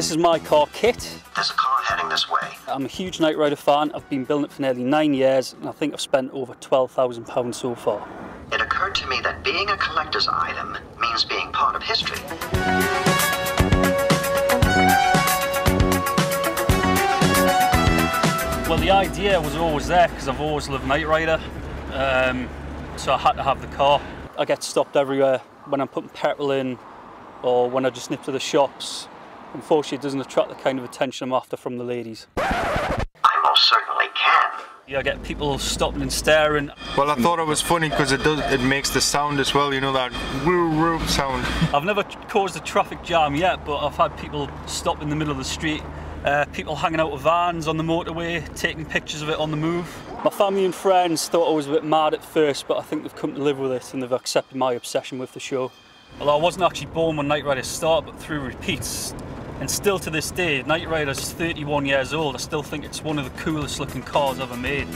This is my car KITT. There's a car heading this way. I'm a huge Knight Rider fan. I've been building it for nearly nine years and I think I've spent over £12,000 so far. It occurred to me that being a collector's item means being part of history. Well, the idea was always there because I've always loved Knight Rider, um, so I had to have the car. I get stopped everywhere when I'm putting petrol in or when I just nip to the shops. Unfortunately, it doesn't attract the kind of attention I'm after from the ladies. I most certainly can. Yeah, I get people stopping and staring. Well, I thought it was funny because it does it makes the sound as well. You know that woo woo sound. I've never caused a traffic jam yet, but I've had people stop in the middle of the street, uh, people hanging out of vans on the motorway, taking pictures of it on the move. My family and friends thought I was a bit mad at first, but I think they've come to live with it and they've accepted my obsession with the show. Although I wasn't actually born when Knight Rider started, but through repeats. And still to this day, Knight Rider's 31 years old. I still think it's one of the coolest looking cars ever made.